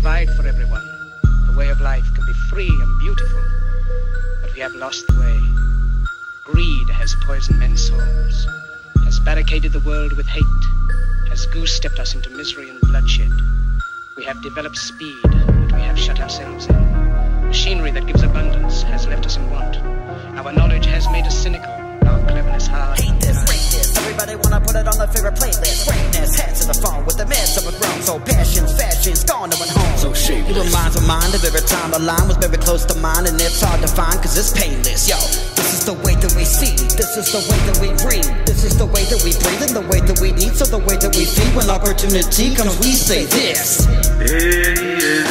provide for everyone. The way of life can be free and beautiful. But we have lost the way. Greed has poisoned men's souls, has barricaded the world with hate, has goose stepped us into misery and bloodshed. We have developed speed, but we have shut ourselves in. Machinery that gives abundance has left us in want. Our knowledge has made us cynical, our cleverness hard. Hate this, rate this. Everybody wanna put it on their favorite playlist. Greatness, heads in the phone with the mess of a grown. So passions, fashions, gone shameless. Reminds my mind of every time the line was very close to mine, and it's hard to find cause it's painless. Yo, this is the way that we see, this is the way that we breathe, this is the way that we breathe, and the way that we need, so the way that we feed. When opportunity comes, we say this. Soldiers,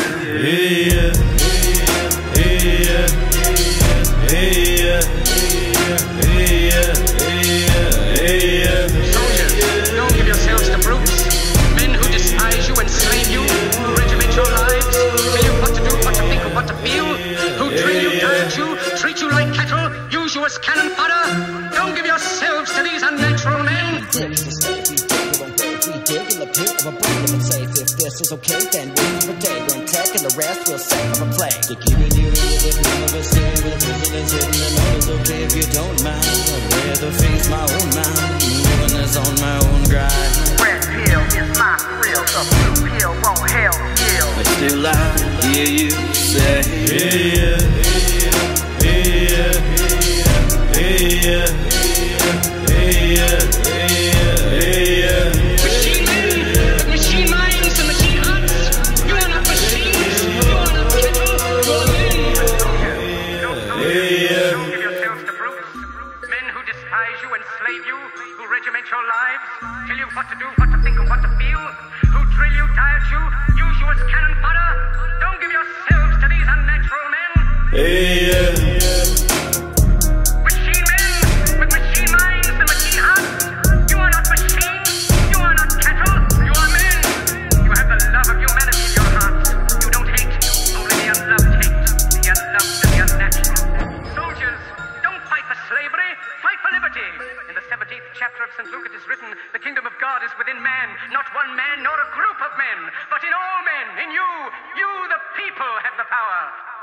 as cannon fodder. Don't give yourselves to these unnatural men. is the. We dig in the pit of a brain it's safe. If this is okay, then we partake. We're in tech and the rest we'll say of a play. To keep it you is if none of say the president's hitting the numbers okay if you don't mind. I'd rather face my own mind. Living this on my own grind. Red pill is my thrill. The blue pill won't help kill. But still I hear you say Hey yeah, Men who despise you, enslave you, who regiment your lives, tell you what to do, what to think, and what to feel, who drill you, diet you, use you as cannon fodder. Don't give yourselves to these unnatural men. hey yeah. In the 17th chapter of St. Luke it is written, The kingdom of God is within man, not one man nor a group of men, but in all men, in you. You, the people, have the power.